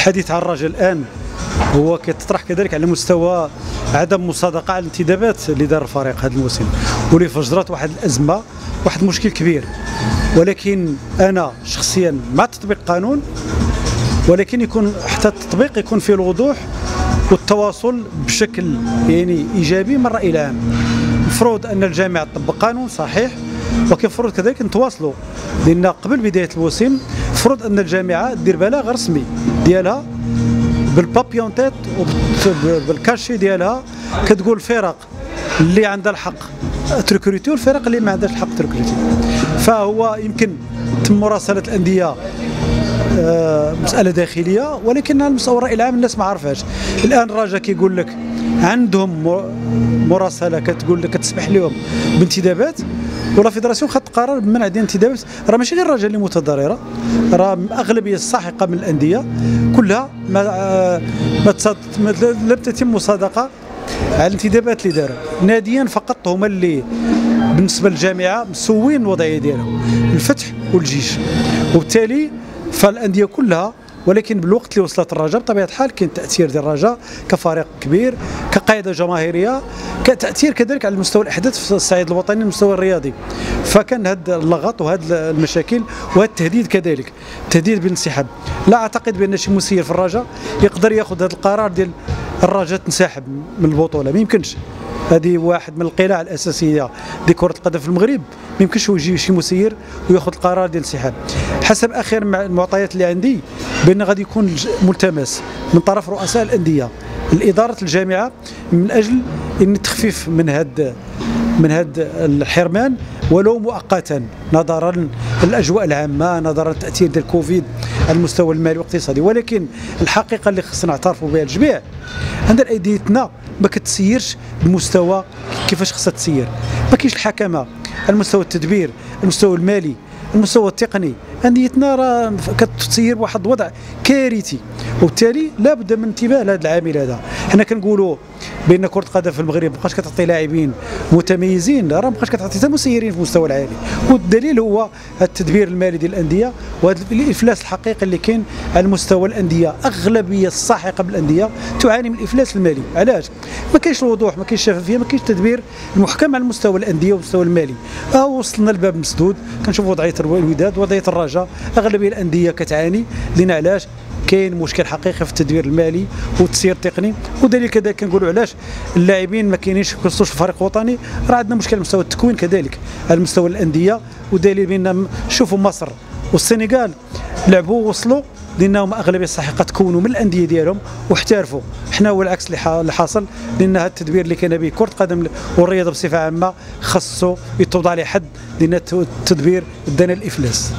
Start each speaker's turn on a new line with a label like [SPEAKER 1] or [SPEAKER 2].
[SPEAKER 1] الحديث عن الرجاء الآن هو كيتطرح كذلك على مستوى عدم مصادقة على الانتدابات اللي دار الفريق هذا الموسم. واللي فجرت واحد الأزمة واحد المشكل كبير. ولكن أنا شخصيا مع تطبيق القانون ولكن يكون حتى التطبيق يكون فيه الوضوح والتواصل بشكل يعني إيجابي من الراي العام. المفروض أن الجامعة تطبق قانون صحيح ولكن المفروض كذلك نتواصلوا لأن قبل بداية الموسم المفروض أن الجامعة دير بلاغ رسمي ديالها بال papier en-tête وبال cachet ديالها كتقول الفرق اللي عندها الحق ت recruter والفرق اللي ما عندهاش الحق ت recruter فهو يمكن تم مراسلة الأندية آه، مسألة داخلية ولكن الراي العام الناس ما عارفاش الآن الرجاء كيقول لك عندهم مراسلة كتقول لك كتسمح لهم بانتدابات ولا فيدراسيون خدت قرار بمنع ديال الانتدابات. راه ماشي غير الرجاء اللي متضررة راه أغلبية الساحقة من الأندية كلها ما آه، ما لم تتم مصادقة على الانتدابات اللي داروا. ناديا فقط هما اللي بالنسبة للجامعة مسوين الوضعية ديالهم الفتح والجيش. وبالتالي فالأندية كلها ولكن بالوقت اللي وصلت الرجاء بطبيعة الحال كاين تأثير ديال الرجاء كفريق كبير كقاعدة جماهيرية كتأثير كذلك على المستوى الأحداث في الصعيد الوطني المستوى الرياضي. فكان هذا اللغط وهذه المشاكل وهذا التهديد كذلك. تهديد بالانسحاب. لا أعتقد بأن شي مسير في الرجاء يقدر يأخذ هذا القرار ديال الرجاء تنسحب من البطولة. ما يمكنش. هذه واحد من القلاع الأساسية دي كره القدم في المغرب. ما يمكنش يجي شي مسير ويأخذ القرار ديال الانسحاب حسب اخر المعطيات اللي عندي بأن غادي يكون ملتمس من طرف رؤساء الأندية. الإدارة الجامعة من أجل إن التخفيف من هذا من هذا الحرمان ولو مؤقتا نظرا للأجواء العامة نظرا لتاثير ديال الكوفيد على المستوى المالي والاقتصادي. ولكن الحقيقة اللي خصنا نعترفوا بها الجميع عندنا أيديتنا ما كتسيرش بمستوى كيفاش خصها تسير. ما كاينش الحكمة المستوى التدبير المستوى المالي. المستوى التقني انديتنا راه كتسير بواحد الوضع كارثي. وبالتالي لابد من انتباه لهذا العامل هذا. حنا كنقولوا بأن كرة القدم في المغرب مابقاش كتعطي لاعبين متميزين راه مابقاش كتعطي حتى مسيرين في المستوى العالي والدليل هو التدبير المالي ديال الأندية وهذا الإفلاس الحقيقي اللي كاين على مستوى الأندية. أغلبية الساحقه من الأندية تعاني من الإفلاس المالي. علاش؟ ما كاينش الوضوح ما كاينش الشفافية ما كاينش التدبير المحكم على المستوى الأندية والمستوى المالي. آه وصلنا الباب مسدود. كنشوف وضعية الوداد وضعية الرجاء. أغلبية الأندية كتعاني. لأن علاش؟ كاين مشكل حقيقي في التدبير المالي والتسيير التقني ودليل كذلك كنقولوا علاش اللاعبين ما كاينينش في الفريق الوطني راه عندنا مشكل مستوى التكوين كذلك على مستوى الأندية ودليل بأن شوفوا مصر والسنغال لعبوا وصلوا لانهم أغلبية الساحقة تكونوا من الأندية ديالهم واحترفوا. حنا هو العكس اللي حاصل لأن هذا التدبير اللي كان به كرة القدم والرياضة بصفة عامة خصو يتوضع عليه حد لأن التدبير دنا الإفلاس.